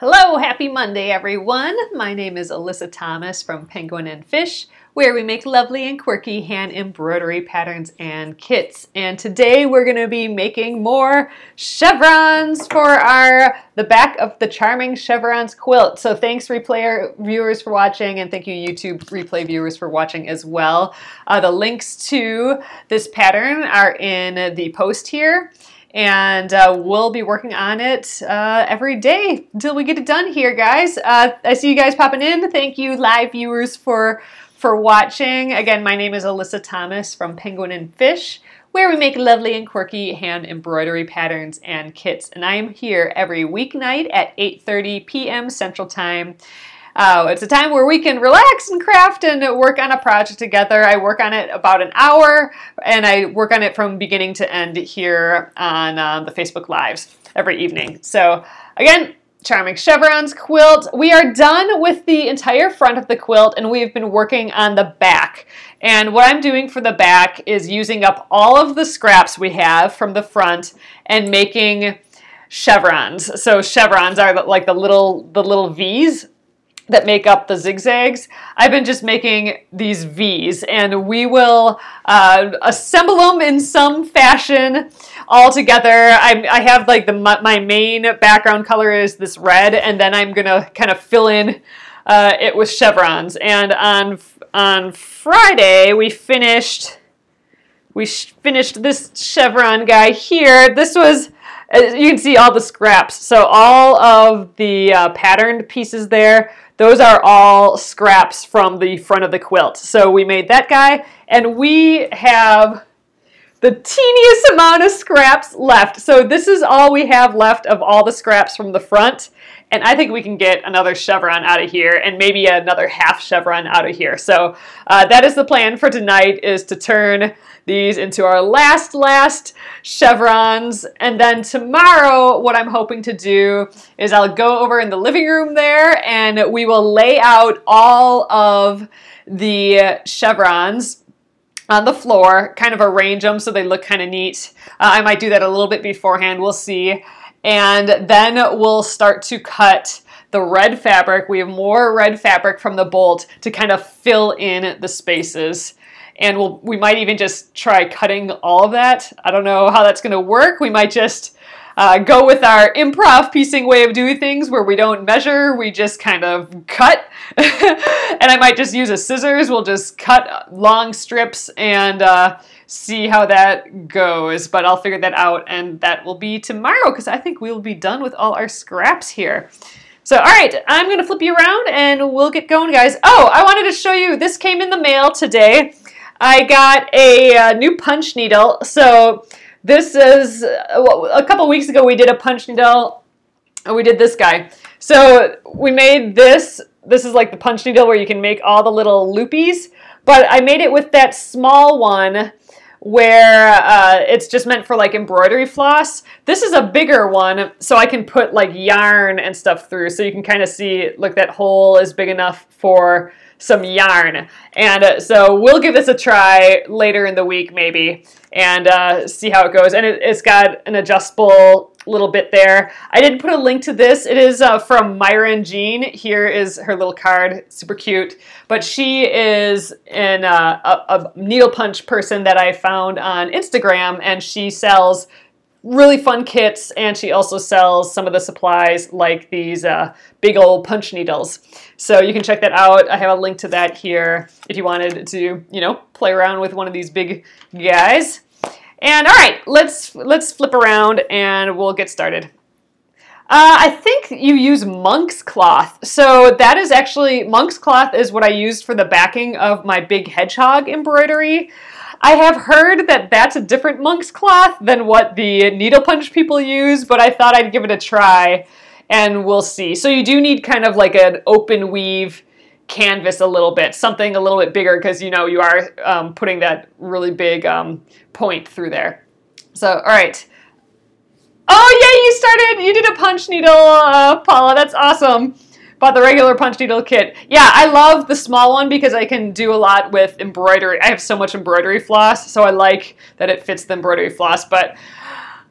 Hello, happy Monday, everyone. My name is Alyssa Thomas from Penguin and Fish, where we make lovely and quirky hand embroidery patterns and kits. And today we're going to be making more chevrons for our the back of the charming chevrons quilt. So thanks replay viewers for watching, and thank you YouTube replay viewers for watching as well. Uh, the links to this pattern are in the post here and uh, we'll be working on it uh, every day until we get it done here, guys. Uh, I see you guys popping in. Thank you, live viewers, for for watching. Again, my name is Alyssa Thomas from Penguin and Fish, where we make lovely and quirky hand embroidery patterns and kits. And I am here every weeknight at 8:30 p.m. Central Time. Uh, it's a time where we can relax and craft and work on a project together. I work on it about an hour, and I work on it from beginning to end here on um, the Facebook Lives every evening. So, again, Charming Chevrons quilt. We are done with the entire front of the quilt and we've been working on the back. And what I'm doing for the back is using up all of the scraps we have from the front and making chevrons. So chevrons are like the little the little V's that make up the zigzags. I've been just making these V's and we will uh, assemble them in some fashion all together. I, I have like the my main background color is this red and then I'm gonna kind of fill in uh, it with chevrons. And on, on Friday we finished we finished this chevron guy here. This was you can see all the scraps. So all of the uh, patterned pieces there those are all scraps from the front of the quilt. So we made that guy, and we have the teeniest amount of scraps left. So this is all we have left of all the scraps from the front. And I think we can get another chevron out of here and maybe another half chevron out of here. So uh, that is the plan for tonight is to turn these into our last, last chevrons. And then tomorrow, what I'm hoping to do is I'll go over in the living room there and we will lay out all of the chevrons on the floor, kind of arrange them so they look kind of neat. Uh, I might do that a little bit beforehand, we'll see. And then we'll start to cut the red fabric. We have more red fabric from the bolt to kind of fill in the spaces and we'll, we might even just try cutting all of that. I don't know how that's going to work. We might just uh, go with our improv piecing way of doing things where we don't measure, we just kind of cut. and I might just use a scissors. We'll just cut long strips and uh, see how that goes. But I'll figure that out, and that will be tomorrow because I think we will be done with all our scraps here. So, all right, I'm going to flip you around and we'll get going, guys. Oh, I wanted to show you, this came in the mail today. I got a, uh, new punch needle. So this is, a couple weeks ago we did a punch needle, and we did this guy. So we made this, this is like the punch needle where you can make all the little loopies, but I made it with that small one where uh, it's just meant for like embroidery floss. This is a bigger one, so I can put like yarn and stuff through. So you can kind of see, look, that hole is big enough for some yarn. And uh, so we'll give this a try later in the week maybe and uh, see how it goes. And it, has got an adjustable little bit there. I didn't put a link to this. It is uh, from Myra and Jean. Here is her little card, super cute. But she is an, uh, a, a needle punch person that I found on Instagram and she sells really fun kits, and she also sells some of the supplies like these uh, big old punch needles. So you can check that out. I have a link to that here if you wanted to, you know, play around with one of these big guys. And all right, let's let's flip around and we'll get started. Uh, I think you use monk's cloth. So that is actually, monk's cloth is what I used for the backing of my big hedgehog embroidery. I have heard that that's a different monk's cloth than what the needle punch people use, but I thought I'd give it a try and we'll see. So you do need kind of like an open weave canvas a little bit, something a little bit bigger because you know you are um, putting that really big um, point through there. So, all right. Oh, yeah, you started, you did a punch needle, uh, Paula. That's awesome bought the regular punch needle kit. Yeah, I love the small one because I can do a lot with embroidery. I have so much embroidery floss, so I like that it fits the embroidery floss. But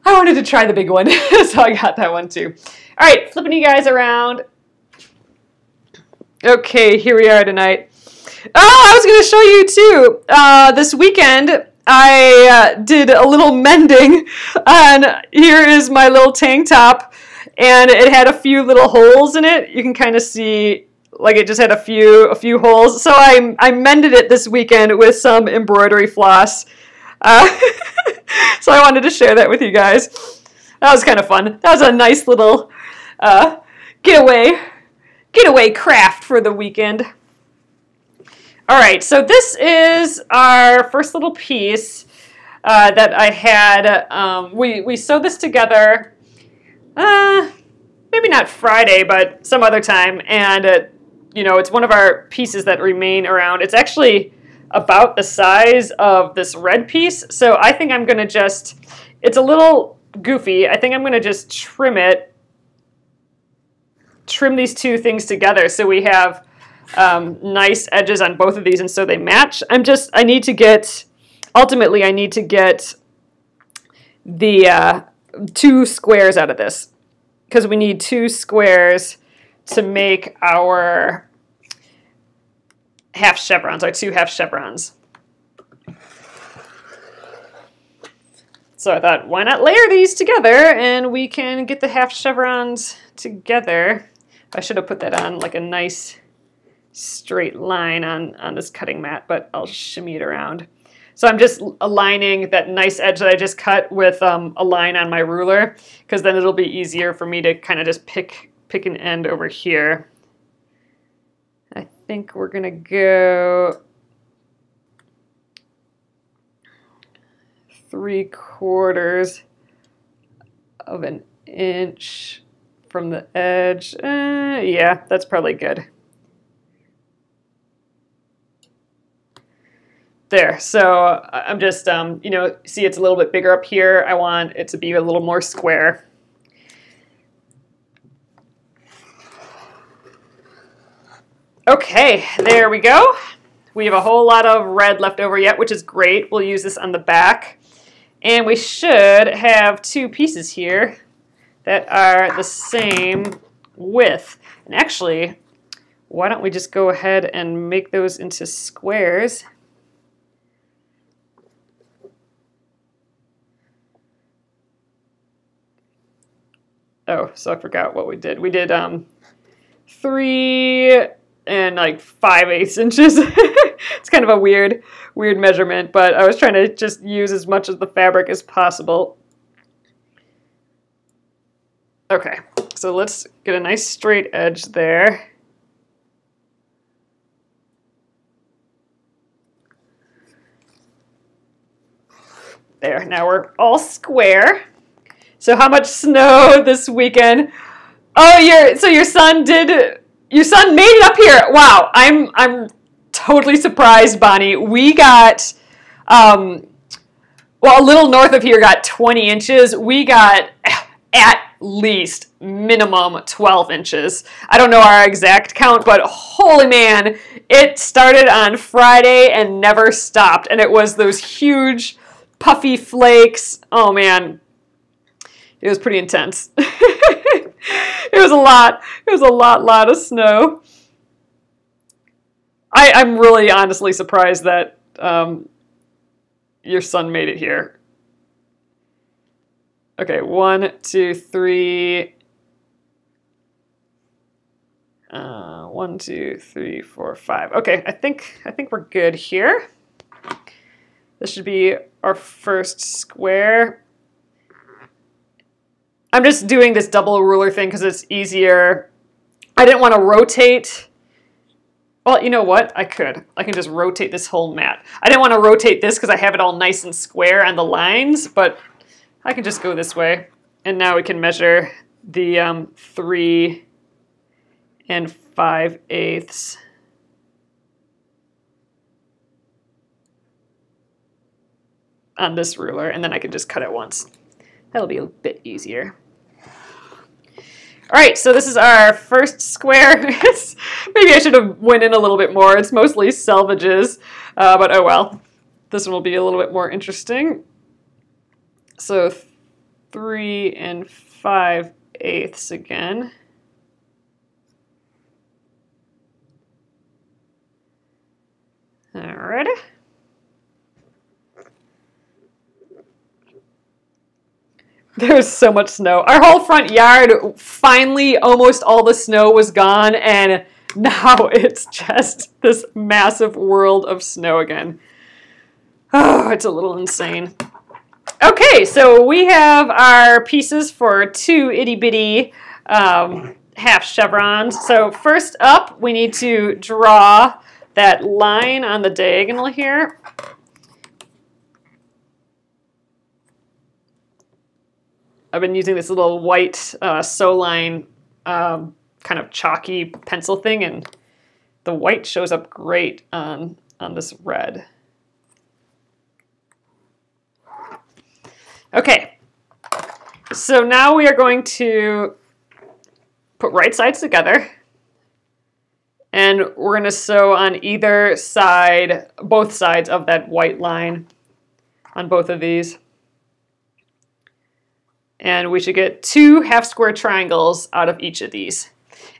I wanted to try the big one, so I got that one too. All right, flipping you guys around. Okay, here we are tonight. Oh, I was going to show you too. Uh, this weekend, I uh, did a little mending, and here is my little tank top, and it had a few little holes in it. You can kind of see, like it just had a few a few holes. So I I mended it this weekend with some embroidery floss. Uh, so I wanted to share that with you guys. That was kind of fun. That was a nice little uh, getaway getaway craft for the weekend. All right, so this is our first little piece uh, that I had. Um, we, we sewed this together, uh, maybe not Friday, but some other time. And, uh, you know, it's one of our pieces that remain around. It's actually about the size of this red piece. So I think I'm going to just, it's a little goofy. I think I'm going to just trim it, trim these two things together so we have um, nice edges on both of these and so they match. I'm just, I need to get, ultimately I need to get the uh, two squares out of this because we need two squares to make our half chevrons, our two half chevrons. So I thought, why not layer these together and we can get the half chevrons together. I should have put that on like a nice straight line on, on this cutting mat, but I'll shimmy it around. So I'm just aligning that nice edge that I just cut with um, a line on my ruler, because then it'll be easier for me to kind of just pick, pick an end over here. I think we're gonna go three quarters of an inch from the edge. Uh, yeah, that's probably good. There, so I'm just, um, you know, see it's a little bit bigger up here. I want it to be a little more square. Okay, there we go. We have a whole lot of red left over yet, which is great. We'll use this on the back. And we should have two pieces here that are the same width. And actually, why don't we just go ahead and make those into squares. Oh, so I forgot what we did. We did um, three and like five eighths inches. it's kind of a weird, weird measurement, but I was trying to just use as much of the fabric as possible. Okay, so let's get a nice straight edge there. There, now we're all square. So how much snow this weekend? Oh, your so your son did your son made it up here. Wow, I'm I'm totally surprised, Bonnie. We got um well, a little north of here got 20 inches. We got at least minimum 12 inches. I don't know our exact count, but holy man, it started on Friday and never stopped. And it was those huge puffy flakes. Oh man, it was pretty intense. it was a lot. It was a lot, lot of snow. I, I'm really honestly surprised that um, your son made it here. Okay, one, two, three. Uh, one, two, three, four, five. Okay, I think I think we're good here. This should be our first square. I'm just doing this double ruler thing because it's easier. I didn't want to rotate. Well, you know what? I could. I can just rotate this whole mat. I didn't want to rotate this because I have it all nice and square on the lines, but I can just go this way. And now we can measure the um, 3 and 5 eighths. on this ruler, and then I can just cut it once. That'll be a bit easier. All right, so this is our first square. maybe I should have went in a little bit more. It's mostly selvages, uh, but oh well. This one will be a little bit more interesting. So three and five eighths again. There's so much snow. Our whole front yard, finally, almost all the snow was gone, and now it's just this massive world of snow again. Oh, it's a little insane. Okay, so we have our pieces for two itty bitty um, half chevrons. So first up, we need to draw that line on the diagonal here. I've been using this little white uh, Sewline um, kind of chalky pencil thing, and the white shows up great on, on this red. Okay, so now we are going to put right sides together. And we're going to sew on either side, both sides of that white line on both of these. And we should get two half square triangles out of each of these.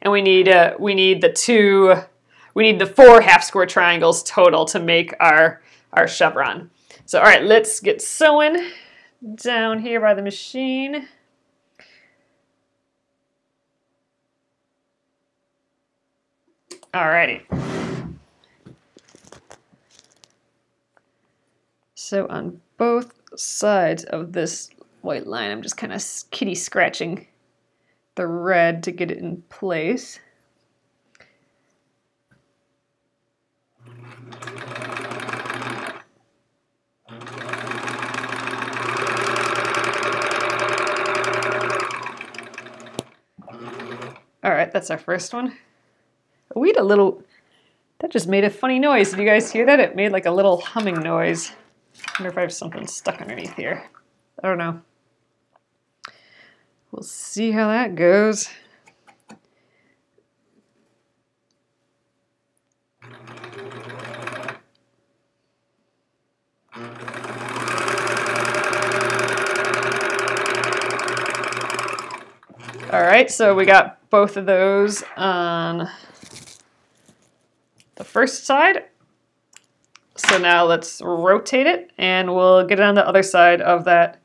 And we need, uh, we need the two, we need the four half square triangles total to make our, our chevron. So all right, let's get sewing down here by the machine. Alrighty. So on both sides of this white line, I'm just kind of kitty scratching the red to get it in place. All right, that's our first one. We had a little, that just made a funny noise. Did you guys hear that? It made like a little humming noise. I wonder if I have something stuck underneath here. I don't know. We'll see how that goes. All right, so we got both of those on the first side. So now let's rotate it and we'll get it on the other side of that,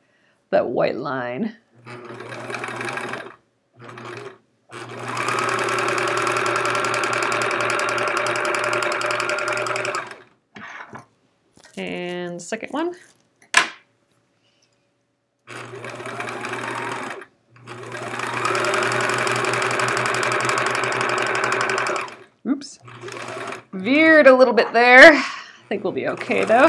that white line. And second one. Oops. Veered a little bit there. I think we'll be okay though.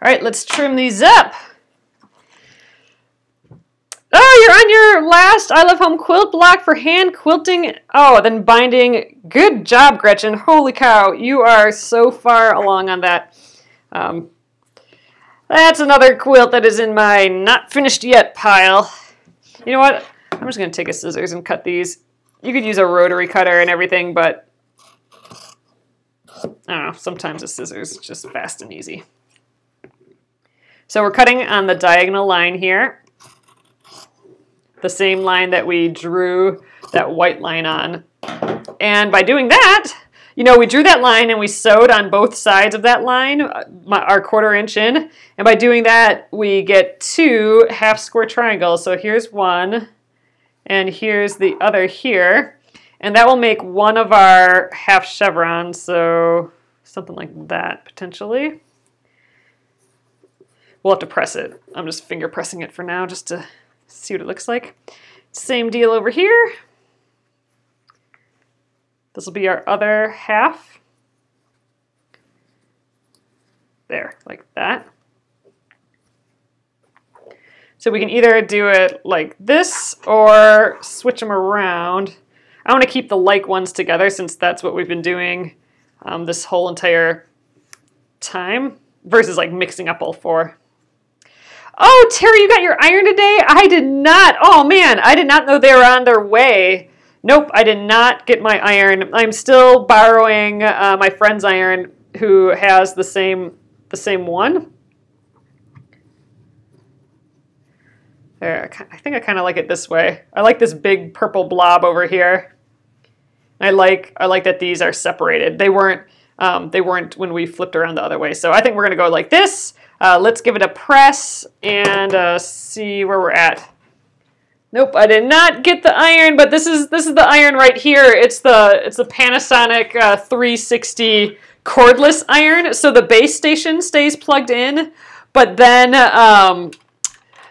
All right, let's trim these up. Oh, you're on your last I Love Home quilt block for hand quilting. Oh, then binding. Good job, Gretchen. Holy cow, you are so far along on that. Um, that's another quilt that is in my not finished yet pile. You know what? I'm just going to take a scissors and cut these. You could use a rotary cutter and everything, but I don't know, sometimes a scissors is just fast and easy. So we're cutting on the diagonal line here. The same line that we drew that white line on. And by doing that, you know, we drew that line and we sewed on both sides of that line, uh, our quarter inch in. And by doing that, we get two half square triangles. So here's one and here's the other here. And that will make one of our half chevrons. So something like that potentially. We'll have to press it. I'm just finger pressing it for now just to see what it looks like. Same deal over here. This will be our other half. There, like that. So we can either do it like this or switch them around. I want to keep the like ones together since that's what we've been doing um, this whole entire time versus like mixing up all four. Oh, Terry, you got your iron today? I did not. Oh, man, I did not know they were on their way. Nope, I did not get my iron. I'm still borrowing uh, my friend's iron who has the same the same one. There, I think I kind of like it this way. I like this big purple blob over here. I like I like that these are separated. They weren't um, they weren't when we flipped around the other way. So I think we're gonna go like this. Uh, let's give it a press and uh, see where we're at. Nope, I did not get the iron, but this is this is the iron right here. It's the it's the Panasonic uh, 360 cordless iron. So the base station stays plugged in, but then um,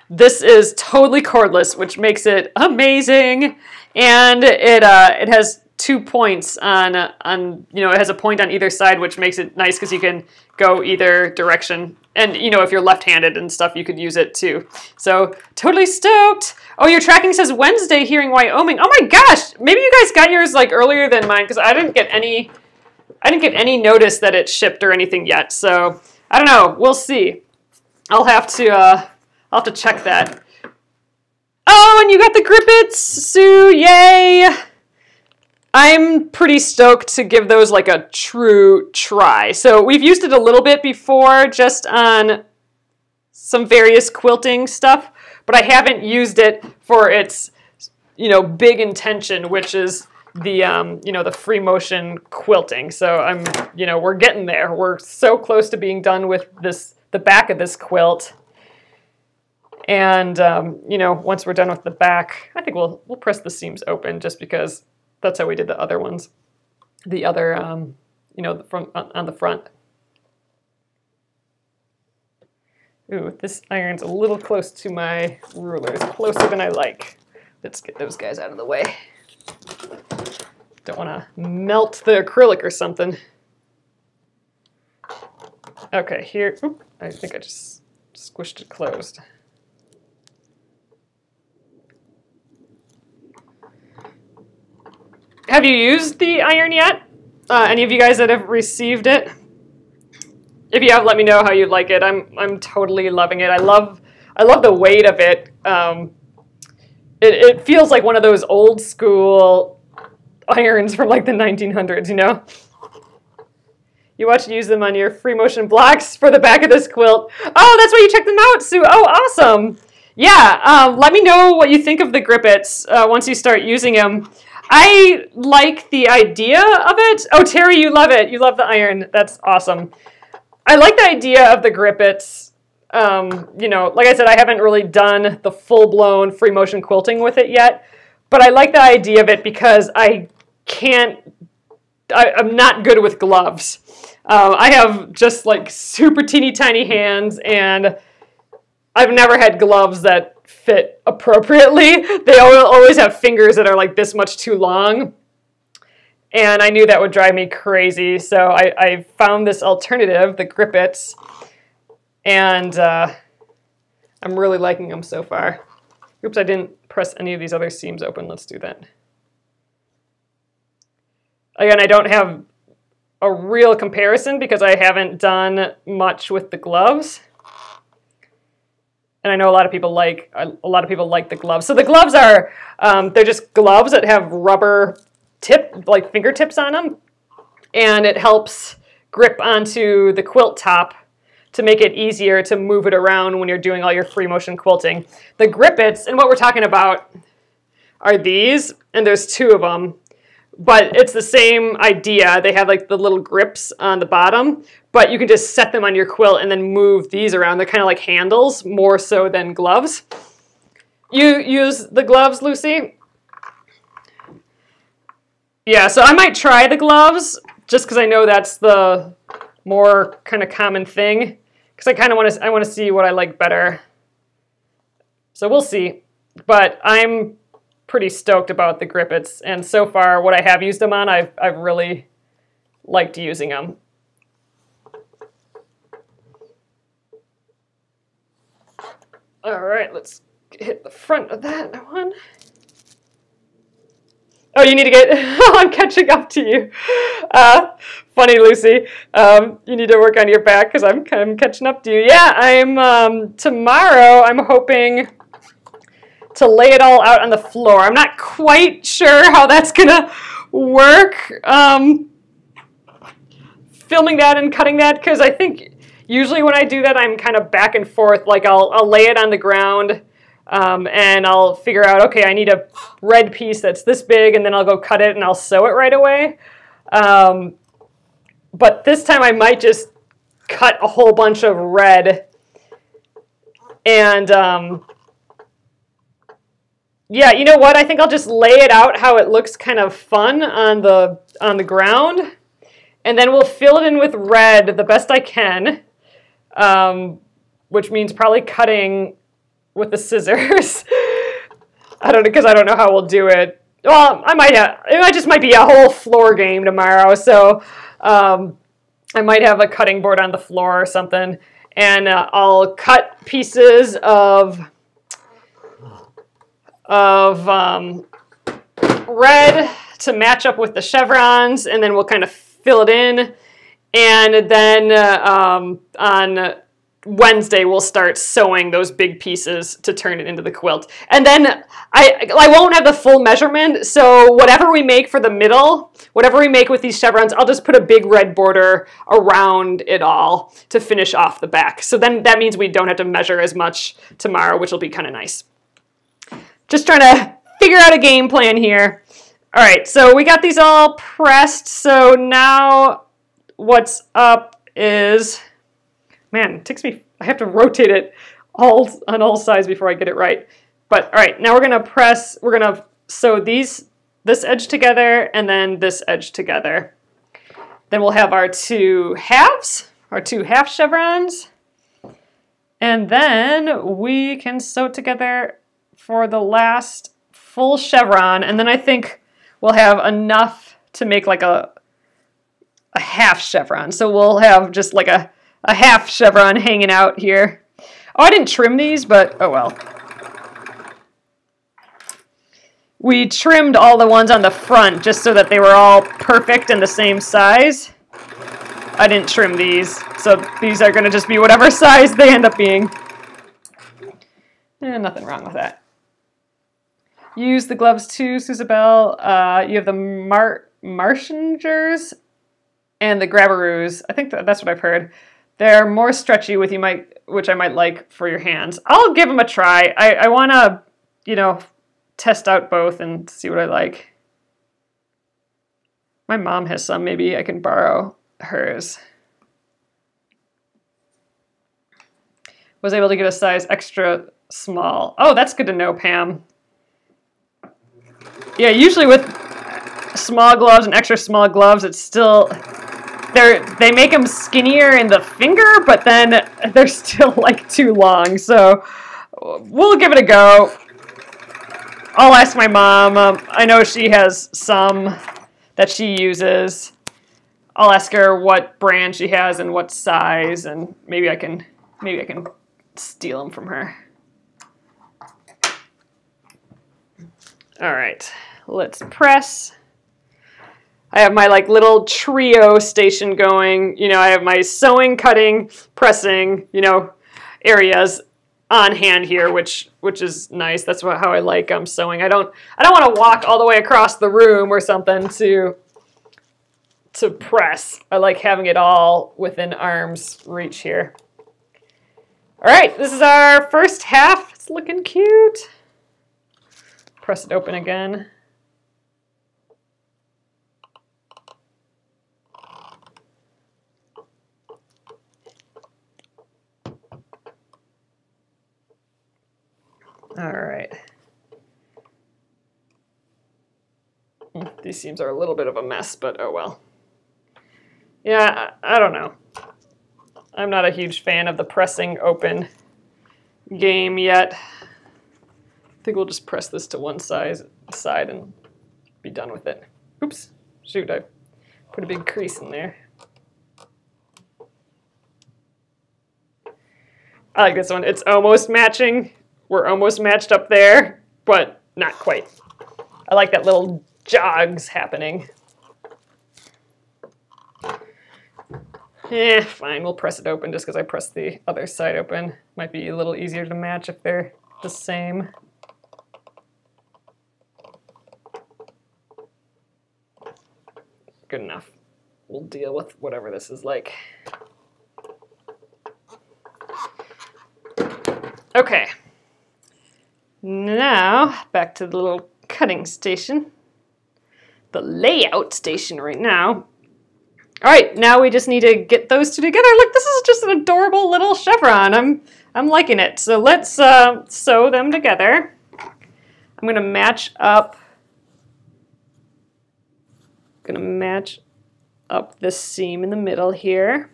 this is totally cordless, which makes it amazing. And it uh, it has two points on on you know it has a point on either side, which makes it nice because you can go either direction. And you know if you're left-handed and stuff, you could use it too. So totally stoked. Oh, your tracking says Wednesday here in Wyoming. Oh my gosh, maybe you guys got yours like earlier than mine because I didn't get any. I didn't get any notice that it shipped or anything yet. So I don't know. We'll see. I'll have to. Uh, I'll have to check that. Oh, and you got the Grip-its, Sue! Yay! I'm pretty stoked to give those like a true try. So we've used it a little bit before, just on some various quilting stuff but I haven't used it for its, you know, big intention, which is the, um, you know, the free motion quilting. So I'm, you know, we're getting there. We're so close to being done with this, the back of this quilt. And, um, you know, once we're done with the back, I think we'll, we'll press the seams open just because that's how we did the other ones. The other, um, you know, from on the front. Ooh, this iron's a little close to my rulers, closer than I like. Let's get those guys out of the way. Don't want to melt the acrylic or something. Okay, here, oop, I think I just squished it closed. Have you used the iron yet? Uh, any of you guys that have received it? if you have, let me know how you like it. I'm I'm totally loving it. I love I love the weight of it. Um, it it feels like one of those old school irons from like the 1900s. You know. You watch use them on your free motion blocks for the back of this quilt. Oh, that's why you check them out, Sue. Oh, awesome. Yeah, um, let me know what you think of the Grip-its uh, once you start using them. I like the idea of it. Oh, Terry, you love it. You love the iron. That's awesome. I like the idea of the Grip-its. Um, you know, like I said, I haven't really done the full-blown free motion quilting with it yet, but I like the idea of it because I can't, I, am not good with gloves. Um, I have just like super teeny tiny hands and I've never had gloves that fit appropriately. They always have fingers that are like this much too long and I knew that would drive me crazy. So I, I found this alternative, the Grip-its, and uh, I'm really liking them so far. Oops, I didn't press any of these other seams open. Let's do that. Again, I don't have a real comparison because I haven't done much with the gloves. And I know a lot of people like a lot of people like the gloves. So the gloves are um, they're just gloves that have rubber tip, like fingertips on them, and it helps grip onto the quilt top to make it easier to move it around when you're doing all your free motion quilting. The Grip-its, and what we're talking about are these, and there's two of them, but it's the same idea. They have like the little grips on the bottom, but you can just set them on your quilt and then move these around. They're kind of like handles more so than gloves. You use the gloves, Lucy? Yeah, so I might try the gloves just because I know that's the more kind of common thing. Because I kind of want to, I want to see what I like better. So we'll see. But I'm pretty stoked about the Grip-its, and so far, what I have used them on, I've I've really liked using them. All right, let's hit the front of that one. Oh, you need to get. I'm catching up to you. Uh, funny, Lucy. Um, you need to work on your back because I'm of catching up to you. Yeah, I'm. Um, tomorrow, I'm hoping to lay it all out on the floor. I'm not quite sure how that's gonna work. Um, filming that and cutting that because I think usually when I do that, I'm kind of back and forth. Like I'll, I'll lay it on the ground um, and I'll figure out, okay, I need a red piece that's this big, and then I'll go cut it and I'll sew it right away. Um, but this time I might just cut a whole bunch of red and um, yeah, you know what? I think I'll just lay it out how it looks kind of fun on the on the ground, and then we'll fill it in with red the best I can, um, which means probably cutting with the scissors. I don't know because I don't know how we'll do it. Well, I might have, it might just might be a whole floor game tomorrow, so um, I might have a cutting board on the floor or something, and uh, I'll cut pieces of of um, red to match up with the chevrons, and then we'll kind of fill it in. And then uh, um, on Wednesday, we'll start sewing those big pieces to turn it into the quilt. And then I, I won't have the full measurement, so whatever we make for the middle, whatever we make with these chevrons, I'll just put a big red border around it all to finish off the back. So then that means we don't have to measure as much tomorrow, which will be kind of nice just trying to figure out a game plan here. All right, so we got these all pressed. So now what's up is, man, it takes me, I have to rotate it all on all sides before I get it right. But all right, now we're gonna press, we're gonna sew these, this edge together and then this edge together. Then we'll have our two halves, our two half chevrons. And then we can sew together for the last full chevron, and then I think we'll have enough to make like a a half chevron. So we'll have just like a, a half chevron hanging out here. Oh, I didn't trim these, but oh well. We trimmed all the ones on the front just so that they were all perfect and the same size. I didn't trim these, so these are going to just be whatever size they end up being. Eh, nothing wrong with that use the gloves too, Susabelle. Uh, you have the Mar Machingers and the Grabberoos. I think that's what I've heard. They're more stretchy with you might, which I might like for your hands. I'll give them a try. I, I want to, you know, test out both and see what I like. My mom has some. Maybe I can borrow hers. Was able to get a size extra small. Oh, that's good to know, Pam. Yeah, usually with small gloves and extra small gloves, it's still they're they make them skinnier in the finger, but then they're still like too long. So we'll give it a go. I'll ask my mom. Um, I know she has some that she uses. I'll ask her what brand she has and what size, and maybe I can maybe I can steal them from her. All right, let's press. I have my like little trio station going. You know, I have my sewing, cutting, pressing, you know, areas on hand here, which which is nice. That's what, how I like um, sewing. I don't I don't want to walk all the way across the room or something to to press. I like having it all within arm's reach here. All right, this is our first half. It's looking cute press it open again. All right. These seams are a little bit of a mess, but oh well. Yeah, I, I don't know. I'm not a huge fan of the pressing open game yet. I think we'll just press this to one side, side and be done with it. Oops, shoot, I put a big crease in there. I like this one. It's almost matching. We're almost matched up there, but not quite. I like that little jogs happening. Eh, fine, we'll press it open just because I pressed the other side open. Might be a little easier to match if they're the same. Good enough. we'll deal with whatever this is like. Okay. Now, back to the little cutting station. The layout station right now. All right, now we just need to get those two together. Look, this is just an adorable little chevron. I'm I'm liking it. So let's uh, sew them together. I'm gonna match up. Gonna match up this seam in the middle here.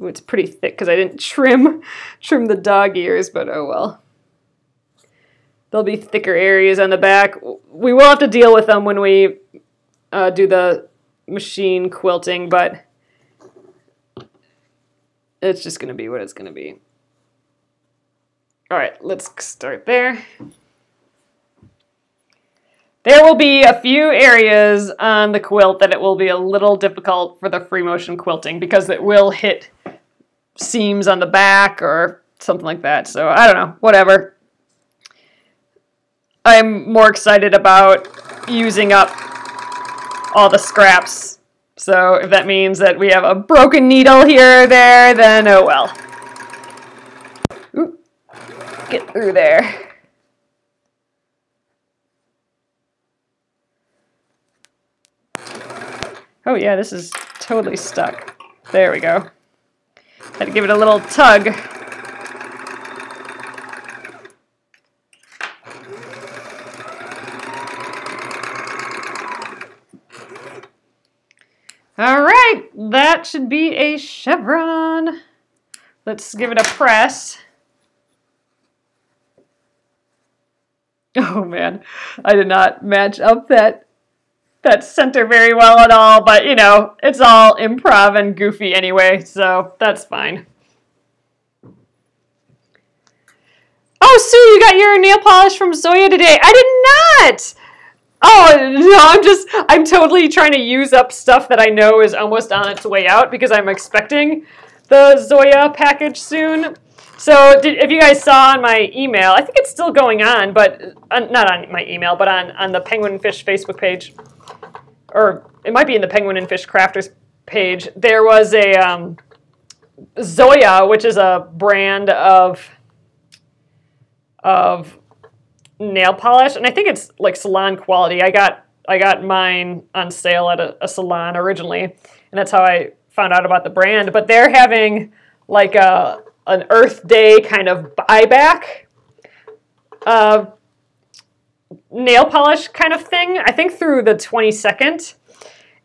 Ooh, it's pretty thick because I didn't trim trim the dog ears, but oh well. There'll be thicker areas on the back. We will have to deal with them when we uh, do the machine quilting, but it's just going to be what it's going to be. All right, let's start there. There will be a few areas on the quilt that it will be a little difficult for the free motion quilting because it will hit seams on the back or something like that. So I don't know, whatever. I'm more excited about using up all the scraps. So if that means that we have a broken needle here or there, then oh well. Ooh, get through there. Oh yeah, this is totally stuck. There we go. Had to give it a little tug. All right, that should be a chevron. Let's give it a press. Oh man, I did not match up that that center very well at all, but you know, it's all improv and goofy anyway, so that's fine. Oh, Sue, you got your nail polish from Zoya today. I did not! Oh, no, I'm just, I'm totally trying to use up stuff that I know is almost on its way out because I'm expecting the Zoya package soon. So did, if you guys saw on my email, I think it's still going on, but uh, not on my email, but on, on the Penguin Fish Facebook page, or it might be in the Penguin and Fish Crafters page, there was a um, Zoya, which is a brand of, of nail polish, and I think it's like salon quality. I got I got mine on sale at a, a salon originally, and that's how I found out about the brand. But they're having like a an Earth Day kind of buyback uh, nail polish kind of thing. I think through the 22nd.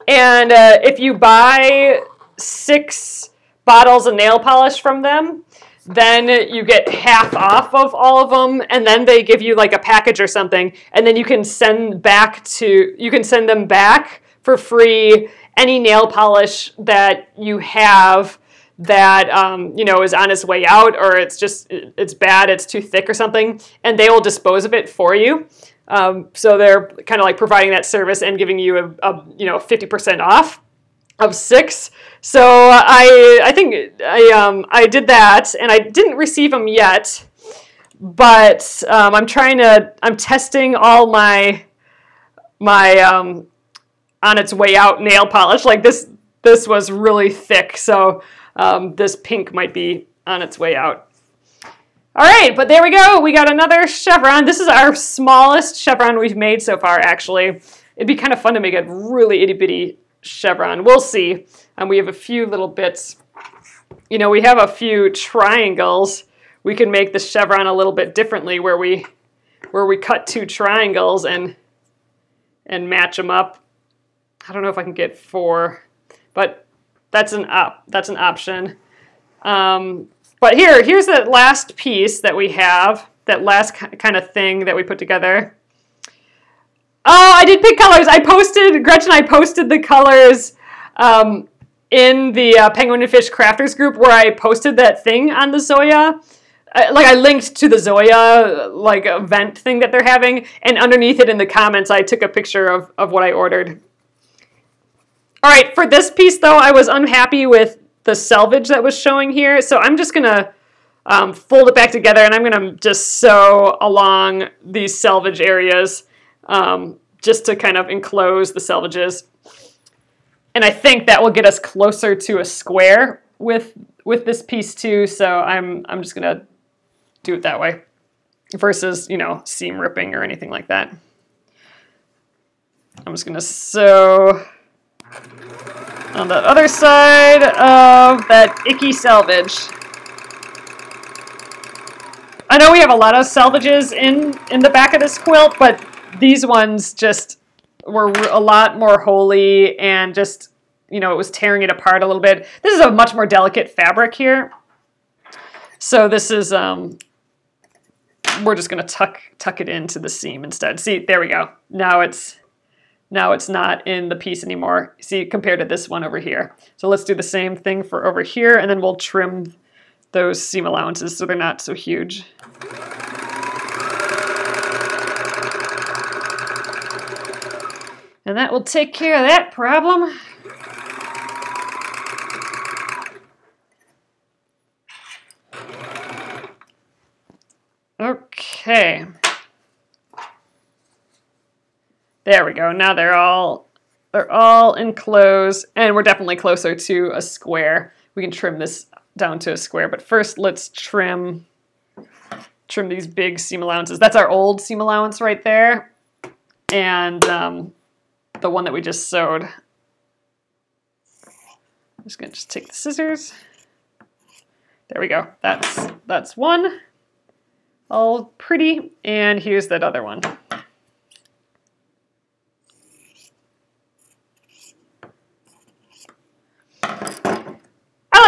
And uh, if you buy six bottles of nail polish from them, then you get half off of all of them and then they give you like a package or something and then you can send back to you can send them back for free any nail polish that you have that um, you know is on its way out or it's just it's bad it's too thick or something and they will dispose of it for you um, so they're kind of like providing that service and giving you a, a you know 50% off of six. So I I think I um I did that and I didn't receive them yet, but um, I'm trying to I'm testing all my my um on its way out nail polish. Like this this was really thick, so um, this pink might be on its way out. All right, but there we go. We got another chevron. This is our smallest chevron we've made so far, actually. It'd be kind of fun to make a really itty bitty chevron. We'll see. And we have a few little bits. You know, we have a few triangles. We can make the chevron a little bit differently where we where we cut two triangles and and match them up. I don't know if I can get four, but that's an op That's an option. Um, but here, here's the last piece that we have. That last kind of thing that we put together. Oh, I did pick colors. I posted, Gretchen, I posted the colors um, in the uh, Penguin and Fish Crafters group where I posted that thing on the Zoya. Uh, like I linked to the Zoya like event thing that they're having, and underneath it in the comments, I took a picture of, of what I ordered. All right, for this piece though, I was unhappy with the selvage that was showing here, so I'm just gonna um, fold it back together and I'm gonna just sew along these selvage areas um, just to kind of enclose the selvages. and I think that will get us closer to a square with with this piece too. So I'm I'm just gonna do it that way versus you know seam ripping or anything like that. I'm just gonna sew on the other side of that icky selvage. I know we have a lot of selvages in, in the back of this quilt, but these ones just were a lot more holy and just, you know, it was tearing it apart a little bit. This is a much more delicate fabric here. So this is, um, we're just gonna tuck, tuck it into the seam instead. See, there we go. Now it's, now it's not in the piece anymore. See, compared to this one over here. So let's do the same thing for over here, and then we'll trim those seam allowances so they're not so huge. And that will take care of that problem. Okay. There we go. Now they're all they're all enclosed and we're definitely closer to a square. We can trim this down to a square, but first let's trim trim these big seam allowances. That's our old seam allowance right there. And um, the one that we just sewed. I'm just gonna just take the scissors. There we go. That's that's one. All pretty. And here's that other one.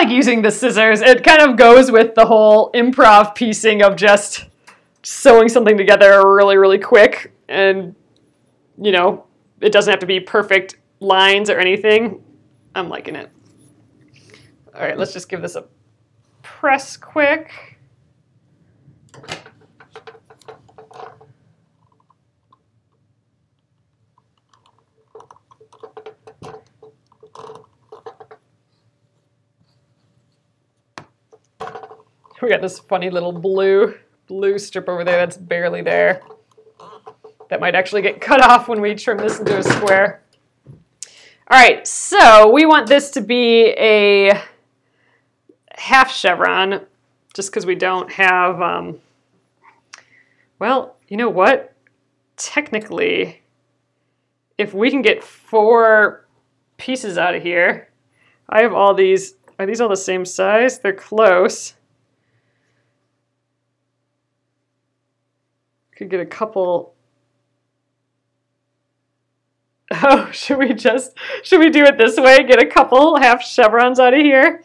Like using the scissors. It kind of goes with the whole improv piecing of just sewing something together really, really quick. And, you know, it doesn't have to be perfect lines or anything. I'm liking it. All right, let's just give this a press quick. We got this funny little blue, blue strip over there that's barely there. That might actually get cut off when we trim this into a square. All right, so we want this to be a half chevron, just because we don't have, um, well, you know what? Technically, if we can get four pieces out of here, I have all these, are these all the same size? They're close. Could get a couple. Oh, should we just, should we do it this way? Get a couple half chevrons out of here?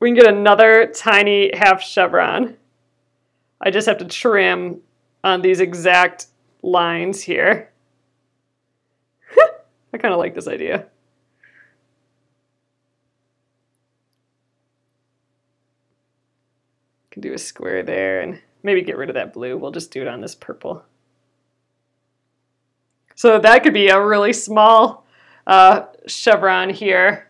We can get another tiny half chevron. I just have to trim on these exact lines here. I kind of like this idea. Can do a square there and maybe get rid of that blue. We'll just do it on this purple. So that could be a really small uh, chevron here.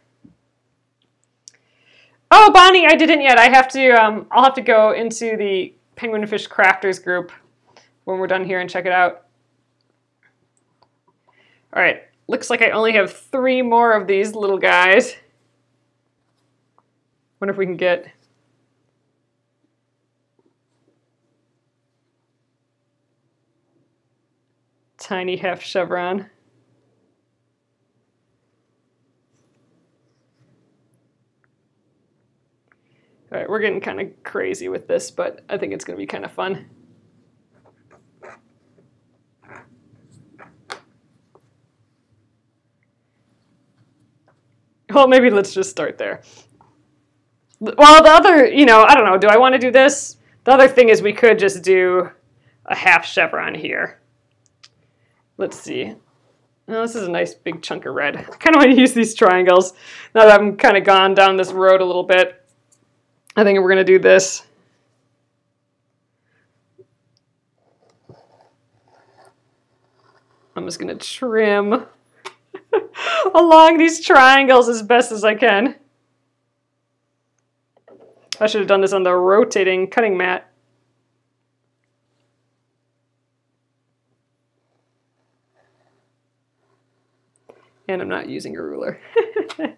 Oh, Bonnie, I didn't yet. I have to, um, I'll have to go into the Penguin Fish Crafters group when we're done here and check it out. All right, looks like I only have three more of these little guys. Wonder if we can get tiny half chevron. All right, we're getting kind of crazy with this, but I think it's going to be kind of fun. Well, maybe let's just start there. Well, the other, you know, I don't know, do I want to do this? The other thing is we could just do a half chevron here. Let's see. Oh, this is a nice big chunk of red. I kind of want to use these triangles now that I'm kind of gone down this road a little bit. I think we're going to do this. I'm just going to trim along these triangles as best as I can. I should have done this on the rotating cutting mat. And I'm not using a ruler.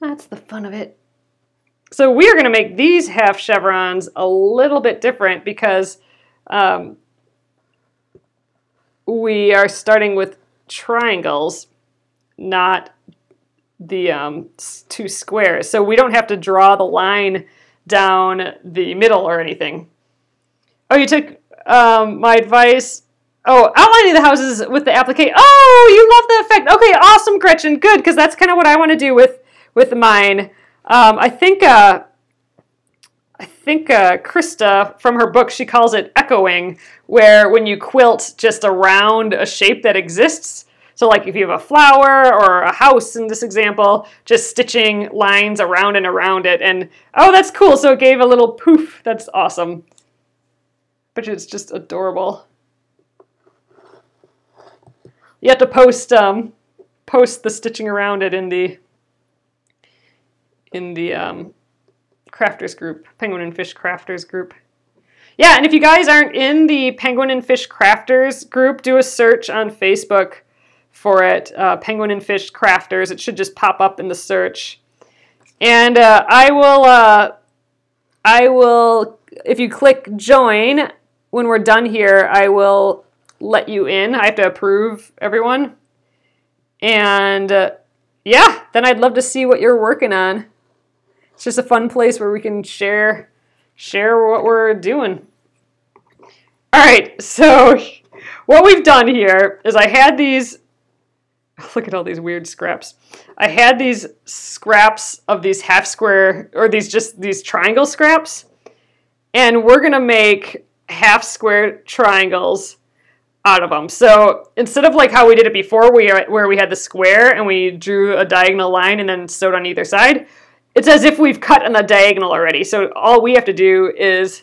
That's the fun of it. So we are going to make these half chevrons a little bit different because um, we are starting with triangles, not the um, two squares. So we don't have to draw the line down the middle or anything. Oh, you took um, my advice. Oh, outlining the houses with the applique. Oh, you love the effect. Okay, awesome, Gretchen. Good, because that's kind of what I want to do with with mine. Um, I think uh, I think uh, Christa from her book she calls it echoing, where when you quilt just around a shape that exists. So like if you have a flower or a house in this example, just stitching lines around and around it. And oh, that's cool. So it gave a little poof. That's awesome. But it's just adorable. You have to post um, post the stitching around it in the in the um, crafters group, Penguin and Fish crafters group. Yeah, and if you guys aren't in the Penguin and Fish crafters group, do a search on Facebook for it, uh, Penguin and Fish crafters. It should just pop up in the search. And uh, I will, uh, I will, if you click join, when we're done here, I will let you in. I have to approve everyone. And uh, yeah, then I'd love to see what you're working on. It's just a fun place where we can share share what we're doing. All right, so what we've done here is I had these look at all these weird scraps. I had these scraps of these half square or these just these triangle scraps and we're going to make half square triangles out of them. So instead of like how we did it before we uh, where we had the square and we drew a diagonal line and then sewed on either side, it's as if we've cut on the diagonal already. So all we have to do is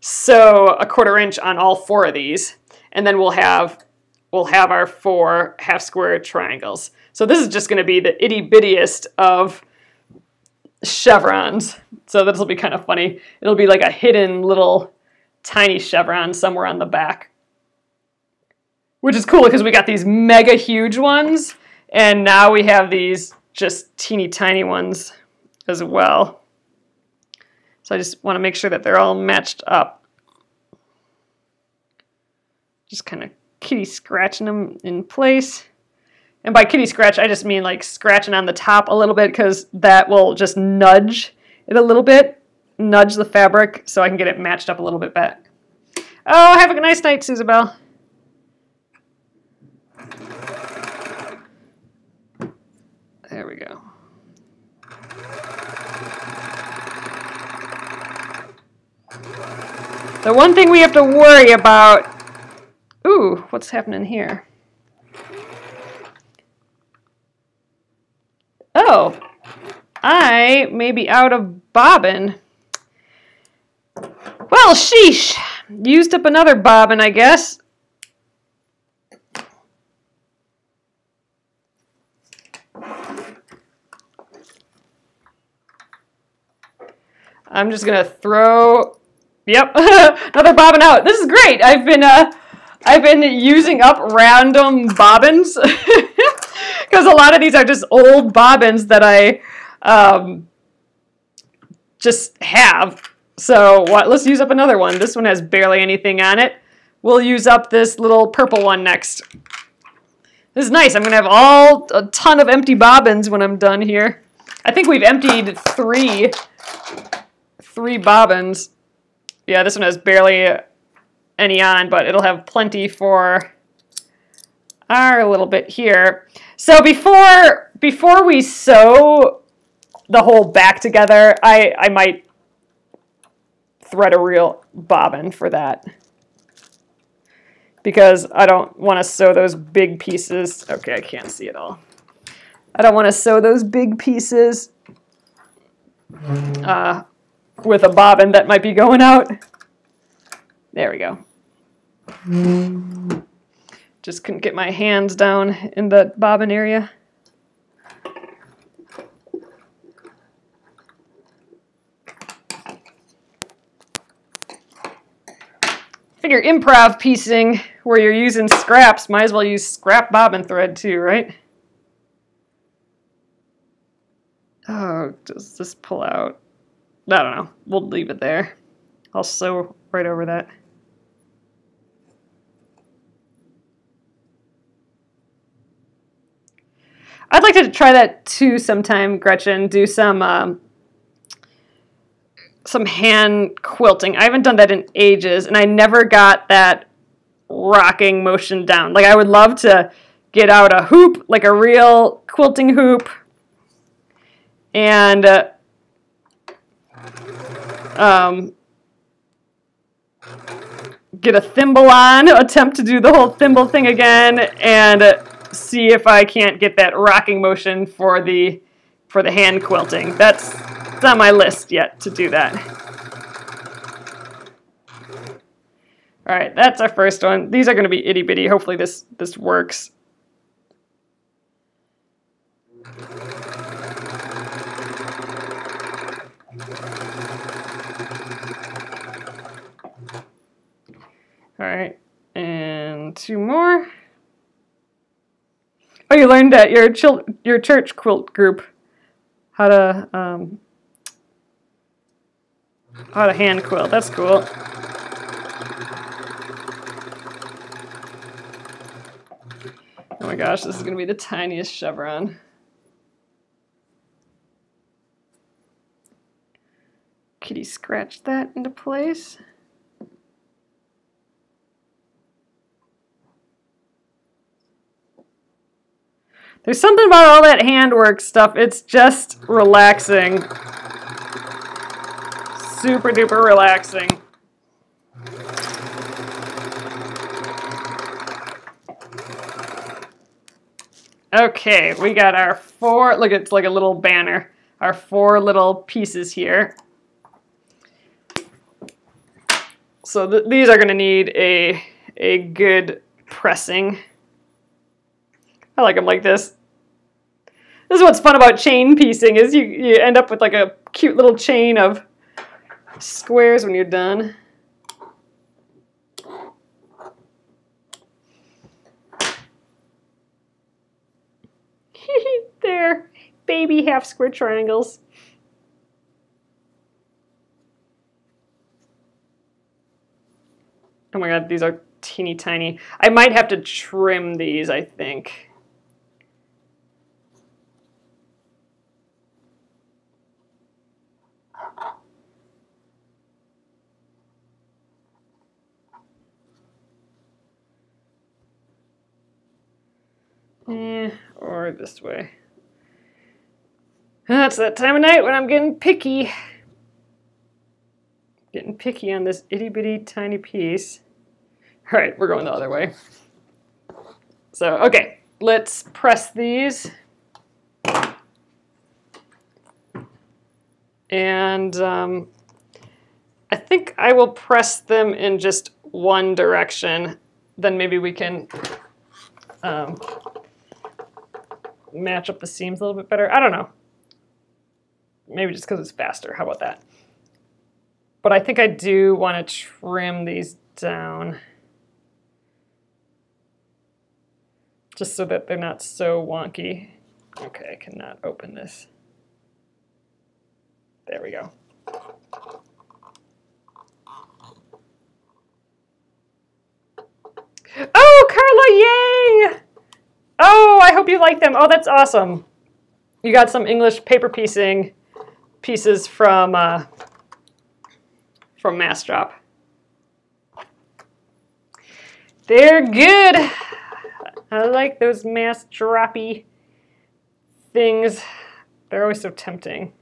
sew a quarter inch on all four of these, and then we'll have we'll have our four half square triangles. So this is just going to be the itty bittiest of chevrons. So this will be kind of funny. It'll be like a hidden little tiny chevron somewhere on the back. Which is cool because we got these mega huge ones, and now we have these just teeny tiny ones as well. So I just want to make sure that they're all matched up. Just kind of kitty scratching them in place. And by kitty scratch, I just mean like scratching on the top a little bit because that will just nudge it a little bit, nudge the fabric so I can get it matched up a little bit better. Oh, have a nice night, Susabelle. There we go. The one thing we have to worry about... Ooh, what's happening here? Oh, I may be out of bobbin. Well, sheesh. Used up another bobbin, I guess. I'm just going to throw Yep, another bobbin out. This is great. I've been uh, I've been using up random bobbins because a lot of these are just old bobbins that I um, just have. So what? Let's use up another one. This one has barely anything on it. We'll use up this little purple one next. This is nice. I'm gonna have all a ton of empty bobbins when I'm done here. I think we've emptied three three bobbins. Yeah, this one has barely any on, but it'll have plenty for our little bit here. So before before we sew the whole back together, I, I might thread a real bobbin for that. Because I don't want to sew those big pieces. Okay, I can't see it all. I don't want to sew those big pieces uh, with a bobbin that might be going out. There we go. Just couldn't get my hands down in the bobbin area. Figure improv piecing where you're using scraps, might as well use scrap bobbin thread too, right? Oh, does this pull out? I don't know. We'll leave it there. I'll sew right over that. I'd like to try that too sometime, Gretchen. Do some um, some hand quilting. I haven't done that in ages, and I never got that rocking motion down. Like I would love to get out a hoop, like a real quilting hoop, and uh, um, get a thimble on, attempt to do the whole thimble thing again, and see if I can't get that rocking motion for the for the hand quilting. That's it's on my list yet to do that. All right, that's our first one. These are going to be itty bitty. Hopefully this this works. All right, and two more. Oh, you learned at your chil- your church quilt group how to um, how to hand quilt. That's cool. Oh my gosh, this is gonna be the tiniest chevron. Kitty scratch that into place. There's something about all that handwork stuff. It's just relaxing. Super duper relaxing. Okay, we got our four, look, it's like a little banner. Our four little pieces here. So th these are gonna need a, a good pressing. I like them like this. This is what's fun about chain piecing is you, you end up with like a cute little chain of squares when you're done. there, baby half square triangles. Oh my god, these are teeny tiny. I might have to trim these, I think. Eh, or this way. That's that time of night when I'm getting picky. Getting picky on this itty bitty tiny piece. All right, we're going the other way. So, okay, let's press these. And um, I think I will press them in just one direction. Then maybe we can um, match up the seams a little bit better. I don't know. Maybe just because it's faster. How about that? But I think I do want to trim these down. Just so that they're not so wonky. Okay, I cannot open this. There we go. Oh, Carla, yay! I hope you like them. Oh, that's awesome. You got some English paper piecing pieces from uh, from Massdrop. They're good. I like those mass droppy things. They're always so tempting.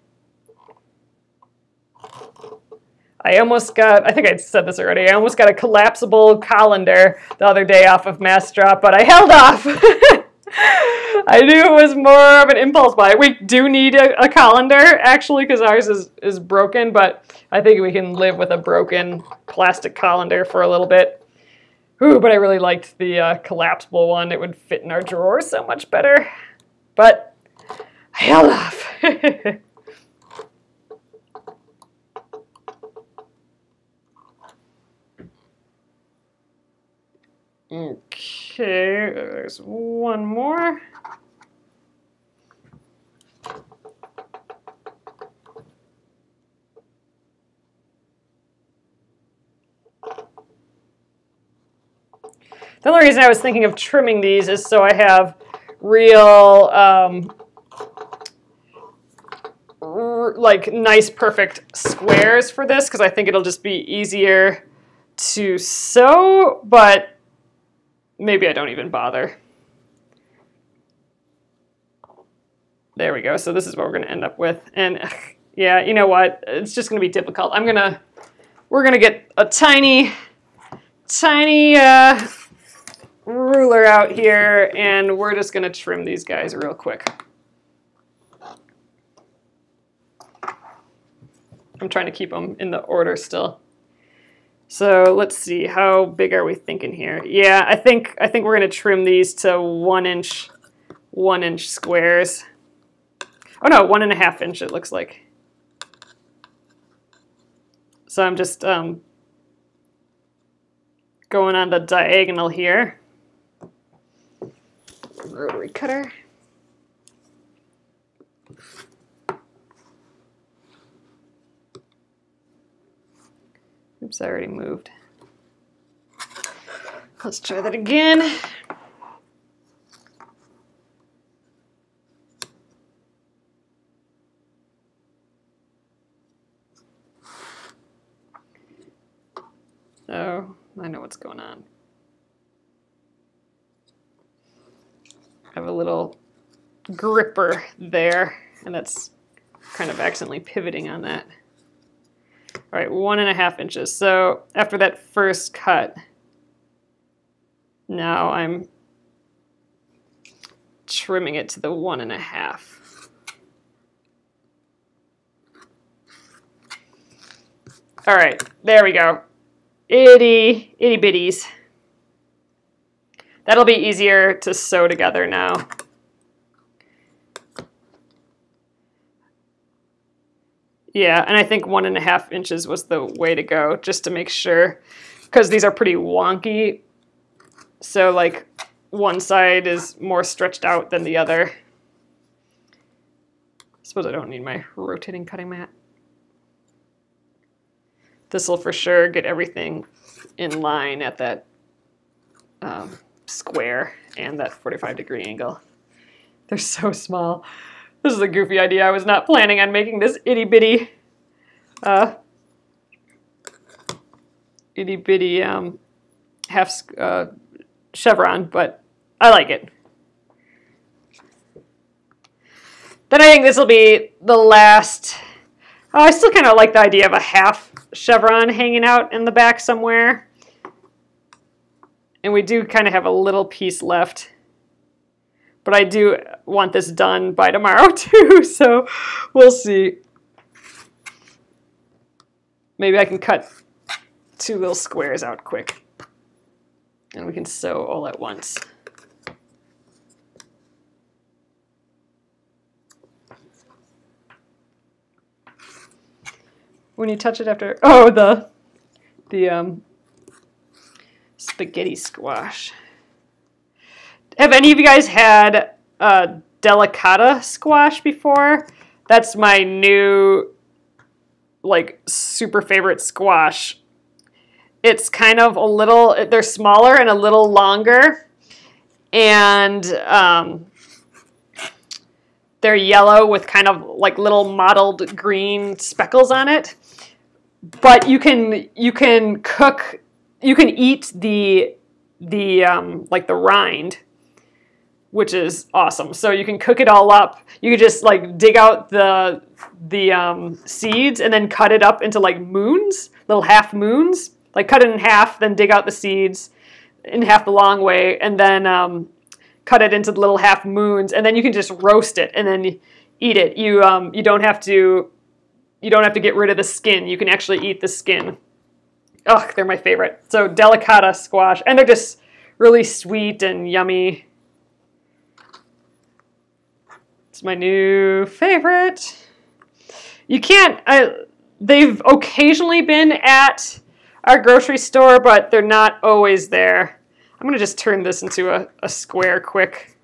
I almost got, I think I said this already, I almost got a collapsible colander the other day off of Massdrop, but I held off. I knew it was more of an impulse buy. We do need a, a colander, actually, because ours is, is broken, but I think we can live with a broken plastic colander for a little bit. Ooh, but I really liked the uh, collapsible one. It would fit in our drawer so much better. But I off. Okay, there's one more. The only reason I was thinking of trimming these is so I have real, um, like nice perfect squares for this because I think it'll just be easier to sew, but maybe I don't even bother. There we go. So this is what we're going to end up with. And yeah, you know what? It's just going to be difficult. I'm going to, we're going to get a tiny, tiny uh, ruler out here and we're just going to trim these guys real quick. I'm trying to keep them in the order still. So let's see, how big are we thinking here? Yeah, I think I think we're gonna trim these to one inch, one inch squares. Oh no, one and a half inch it looks like. So I'm just um, going on the diagonal here. Rotary cutter. Oops, I already moved. Let's try that again. Oh, I know what's going on. I have a little gripper there, and that's kind of accidentally pivoting on that. All right, one and a half inches. So after that first cut, now I'm trimming it to the one and a half. All right, there we go. Itty, itty bitties. That'll be easier to sew together now. Yeah, and I think one and a half inches was the way to go, just to make sure, because these are pretty wonky. So like one side is more stretched out than the other. I suppose I don't need my rotating cutting mat. This will for sure get everything in line at that um, square and that 45 degree angle. They're so small. This is a goofy idea. I was not planning on making this itty bitty, uh, itty bitty um, half uh, chevron, but I like it. Then I think this will be the last. Oh, I still kind of like the idea of a half chevron hanging out in the back somewhere. And we do kind of have a little piece left. But I do want this done by tomorrow too, so we'll see. Maybe I can cut two little squares out quick. And we can sew all at once. When you touch it after, oh, the, the um, spaghetti squash. Have any of you guys had uh, delicata squash before? That's my new, like, super favorite squash. It's kind of a little, they're smaller and a little longer. And um, they're yellow with kind of like little mottled green speckles on it. But you can you can cook you can eat the the um, like the rind which is awesome. So you can cook it all up. You could just like dig out the the um, seeds and then cut it up into like moons, little half moons. Like cut it in half, then dig out the seeds in half the long way, and then um, cut it into little half moons, and then you can just roast it and then eat it. You um, you don't have to you don't have to get rid of the skin. You can actually eat the skin. Ugh, they're my favorite. So delicata squash, and they're just really sweet and yummy. My new favorite. You can't, I, they've occasionally been at our grocery store, but they're not always there. I'm going to just turn this into a, a square quick.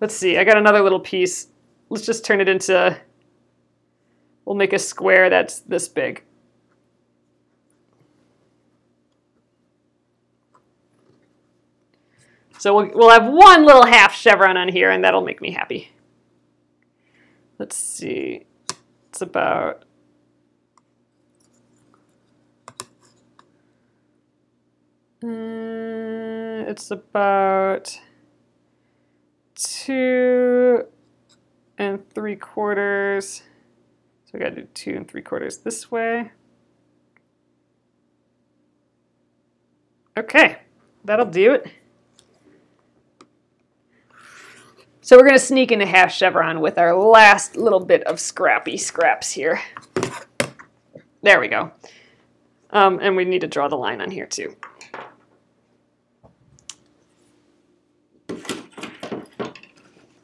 Let's see, I got another little piece. Let's just turn it into, we'll make a square that's this big. So we'll, we'll have one little half chevron on here, and that'll make me happy. Let's see. It's about... Uh, it's about two and three quarters. So we gotta do two and three quarters this way. Okay, that'll do it. So we're going to sneak into half chevron with our last little bit of scrappy scraps here. There we go. Um, and we need to draw the line on here too.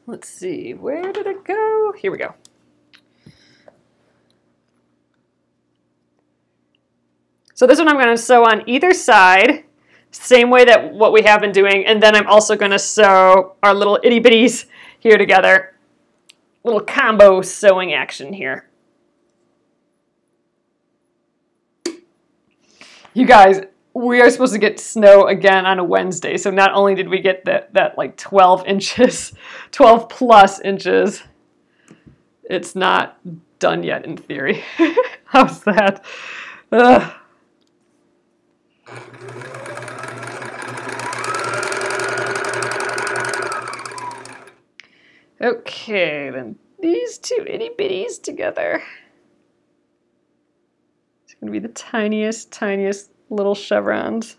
Let's see, where did it go? Here we go. So this one I'm going to sew on either side same way that what we have been doing. And then I'm also going to sew our little itty bitties here together. Little combo sewing action here. You guys, we are supposed to get snow again on a Wednesday. So not only did we get that, that like 12 inches, 12 plus inches, it's not done yet in theory. How's that? Ugh. Okay, then these two itty bitties together. It's to be the tiniest, tiniest little chevrons.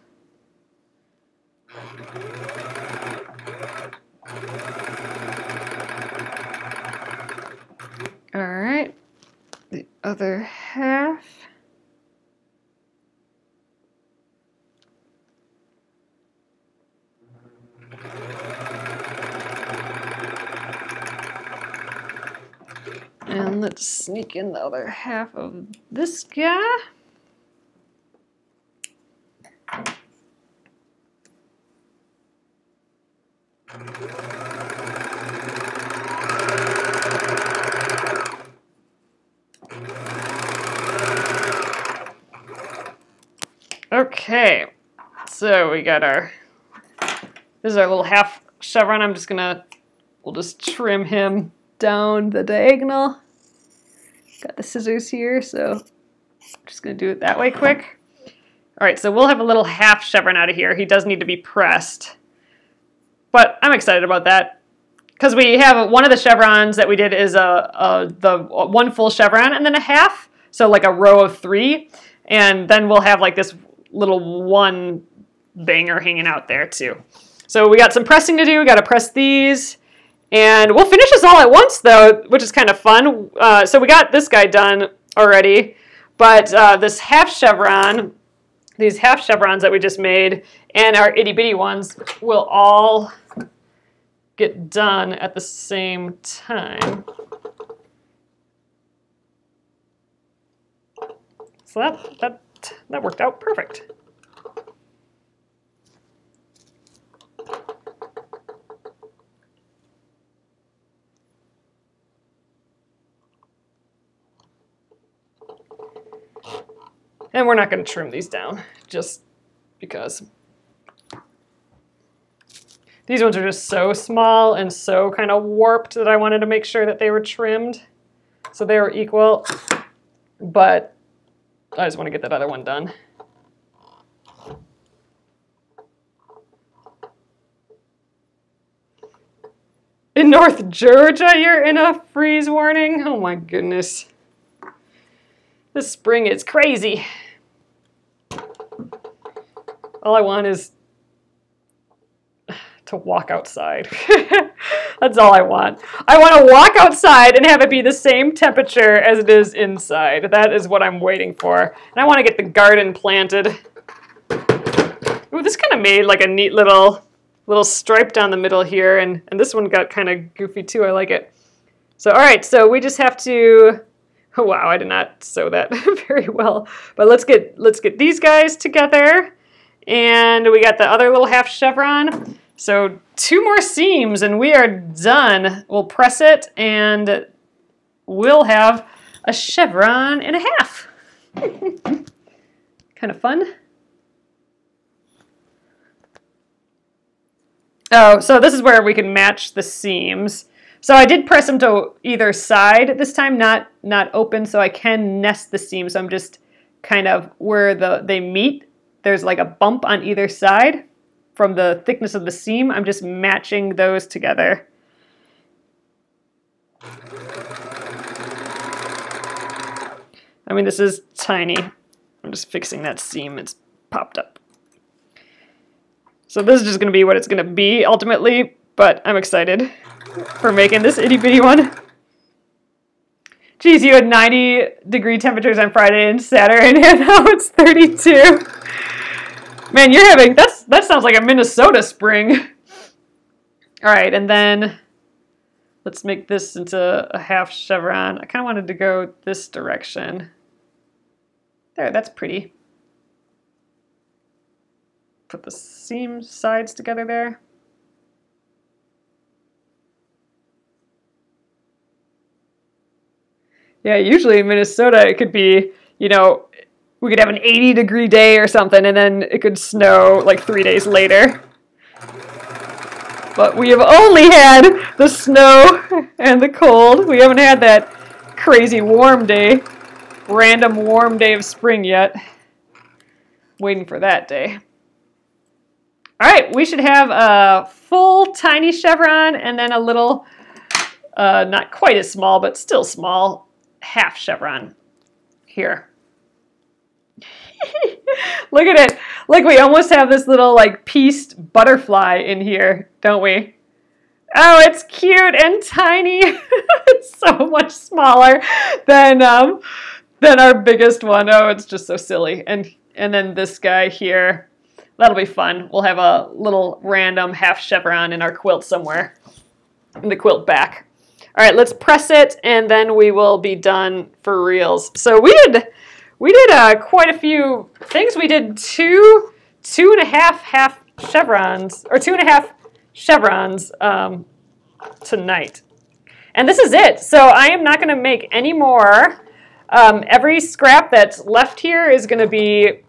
All right, the other half. And let's sneak in the other half of this guy. Okay, so we got our, this is our little half chevron. I'm just gonna, we'll just trim him down the diagonal. Got the scissors here, so I'm just going to do it that way quick. All right, so we'll have a little half chevron out of here. He does need to be pressed, but I'm excited about that because we have one of the chevrons that we did is a, a the one full chevron and then a half, so like a row of three, and then we'll have like this little one banger hanging out there too. So we got some pressing to do. We got to press these. And we'll finish this all at once, though, which is kind of fun. Uh, so we got this guy done already, but uh, this half chevron, these half chevrons that we just made, and our itty bitty ones will all get done at the same time. So that, that, that worked out perfect. And we're not going to trim these down just because. These ones are just so small and so kind of warped that I wanted to make sure that they were trimmed so they were equal. But I just want to get that other one done. In North Georgia, you're in a freeze warning? Oh my goodness. This spring is crazy. All I want is to walk outside. That's all I want. I want to walk outside and have it be the same temperature as it is inside. That is what I'm waiting for. And I want to get the garden planted. Ooh, this kind of made like a neat little little stripe down the middle here, and, and this one got kind of goofy too. I like it. So, all right, so we just have to wow, I did not sew that very well. But let's get let's get these guys together And we got the other little half chevron. So two more seams and we are done. We'll press it and we'll have a chevron and a half. kind of fun. Oh, so this is where we can match the seams. So I did press them to either side this time, not not open, so I can nest the seam. So I'm just kind of where the they meet. There's like a bump on either side from the thickness of the seam. I'm just matching those together. I mean, this is tiny. I'm just fixing that seam. It's popped up. So this is just going to be what it's going to be ultimately, but I'm excited for making this itty bitty one. Geez, you had 90 degree temperatures on Friday and Saturday, and now it's 32. Man, you're having, that's that sounds like a Minnesota spring. All right, and then let's make this into a half chevron. I kind of wanted to go this direction. There, that's pretty put the seam sides together there. Yeah, usually in Minnesota it could be, you know, we could have an 80 degree day or something and then it could snow like three days later. But we have only had the snow and the cold. We haven't had that crazy warm day, random warm day of spring yet. Waiting for that day. All right, we should have a full tiny chevron and then a little, uh, not quite as small, but still small, half chevron here. Look at it. Look, we almost have this little like pieced butterfly in here, don't we? Oh, it's cute and tiny. it's so much smaller than um, than our biggest one. Oh, it's just so silly. And and then this guy here That'll be fun. We'll have a little random half chevron in our quilt somewhere. In the quilt back. All right, let's press it and then we will be done for reals. So we did, we did uh, quite a few things. We did two, two and a half half chevrons, or two and a half chevrons um, tonight. And this is it. So I am not going to make any more. Um, every scrap that's left here is going to be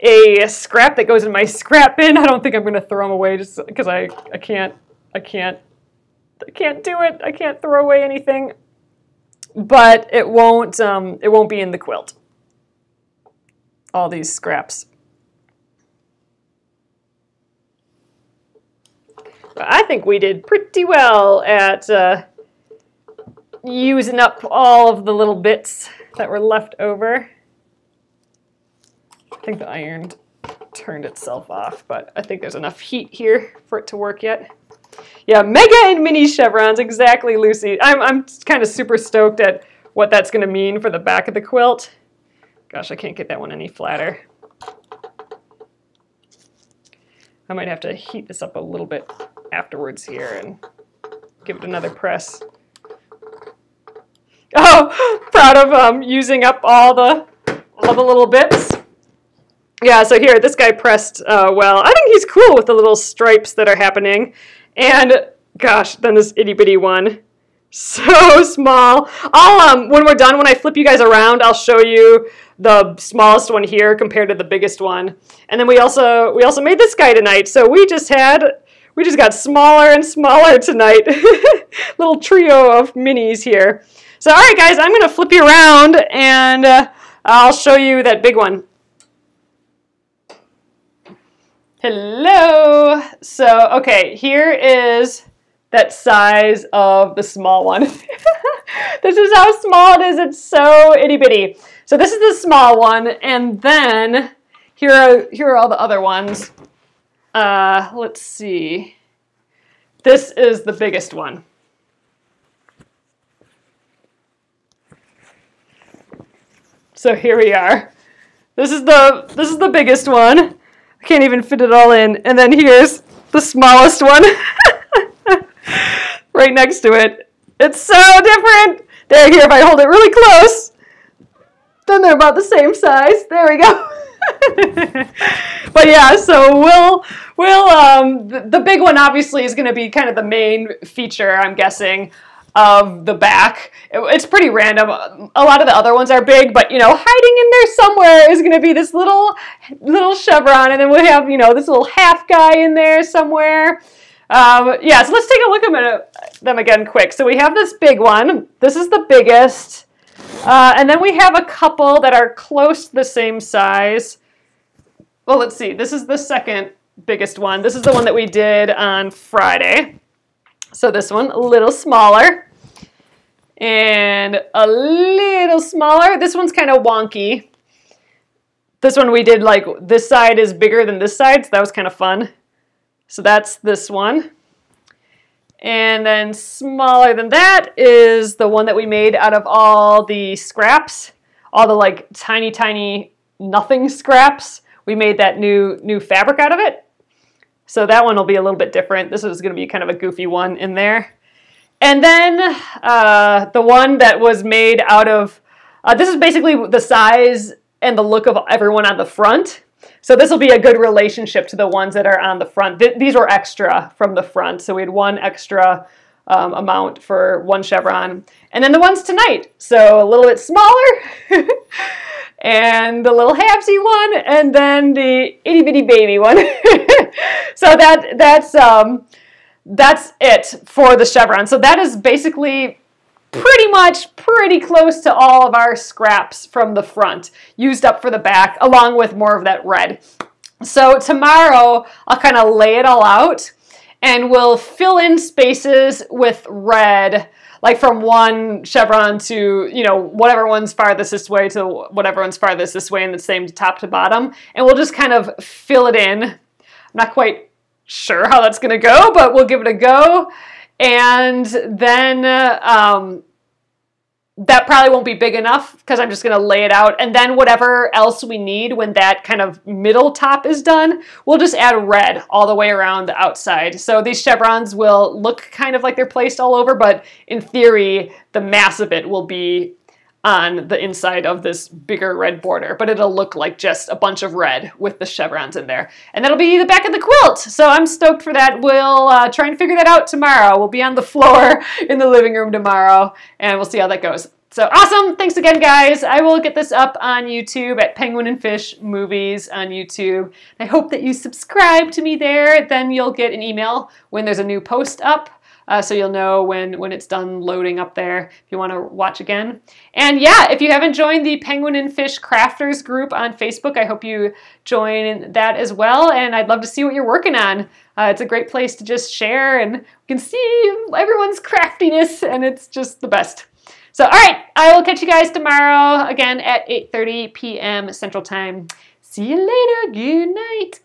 a scrap that goes in my scrap bin. I don't think I'm going to throw them away just because I, I can't, I can't, I can't do it. I can't throw away anything. But it won't, um, it won't be in the quilt. All these scraps. I think we did pretty well at uh, using up all of the little bits that were left over. I think the iron turned itself off, but I think there's enough heat here for it to work yet. Yeah, mega and mini chevrons, exactly, Lucy. I'm, I'm kind of super stoked at what that's going to mean for the back of the quilt. Gosh, I can't get that one any flatter. I might have to heat this up a little bit afterwards here and give it another press. Oh, proud of um, using up all the all the little bits. Yeah, so here, this guy pressed uh, well. I think he's cool with the little stripes that are happening. And gosh, then this itty bitty one. So small. I'll, um, when we're done, when I flip you guys around, I'll show you the smallest one here compared to the biggest one. And then we also, we also made this guy tonight. So we just had, we just got smaller and smaller tonight. Little trio of minis here. So all right, guys, I'm going to flip you around and uh, I'll show you that big one. Hello. So, okay, here is that size of the small one. this is how small it is. It's so itty bitty. So this is the small one, and then here are here are all the other ones. Uh, let's see. This is the biggest one. So here we are. This is the this is the biggest one. I can't even fit it all in. And then here's the smallest one right next to it. It's so different. There, here, if I hold it really close, then they're about the same size. There we go. but yeah, so we'll we'll um the, the big one obviously is going to be kind of the main feature, I'm guessing, of the back. It's pretty random. A lot of the other ones are big, but you know, hiding in there somewhere is going to be this little little chevron, and then we have you know this little half guy in there somewhere. Um, yeah, so let's take a look at them again quick. So we have this big one. This is the biggest. Uh, and then we have a couple that are close to the same size. Well, let's see. This is the second biggest one. This is the one that we did on Friday. So this one, a little smaller. And a little smaller. This one's kind of wonky. This one we did like, this side is bigger than this side, so that was kind of fun. So that's this one. And then smaller than that is the one that we made out of all the scraps, all the like tiny, tiny nothing scraps. We made that new new fabric out of it. So that one will be a little bit different. This is going to be kind of a goofy one in there. And then uh, the one that was made out of, uh, this is basically the size and the look of everyone on the front. So this will be a good relationship to the ones that are on the front. Th- these were extra from the front. So we had one extra um, amount for one chevron. And then the ones tonight. So a little bit smaller. and the little halvesy one, and then the itty bitty baby one. so that that's um, that's it for the chevron. So that is basically pretty much pretty close to all of our scraps from the front used up for the back, along with more of that red. So tomorrow I'll kind of lay it all out and we'll fill in spaces with red like from one chevron to you know whatever one's farthest this way to whatever one's farthest this way in the same top to bottom. And we'll just kind of fill it in. I'm not quite sure how that's to go but we'll give it a go. And then um, that probably won't be big enough because I'm just going to lay it out. And then whatever else we need when that kind of middle top is done, we'll just add red all the way around the outside. So these chevrons will look kind of like they're placed all over, but in theory, the mass of it will be on the inside of this bigger red border, but it'll look like just a bunch of red with the chevrons in there. And that'll be the back of the quilt. So I'm stoked for that. We'll uh, try and figure that out tomorrow. We'll be on the floor in the living room tomorrow, and we'll see how that goes. So awesome. Thanks again, guys. I will get this up on YouTube at Penguin and Fish Movies on YouTube. I hope that you subscribe to me there. Then you'll get an email when there's a new post up. Uh, so you'll know when when it's done loading up there if you want to watch again. And yeah, if you haven't joined the Penguin and Fish Crafters group on Facebook, I hope you join that as well. And I'd love to see what you're working on. Uh, it's a great place to just share, and we can see everyone's craftiness, and it's just the best. So, all right, I will catch you guys tomorrow again at 8:30 p.m. Central Time. See you later. Good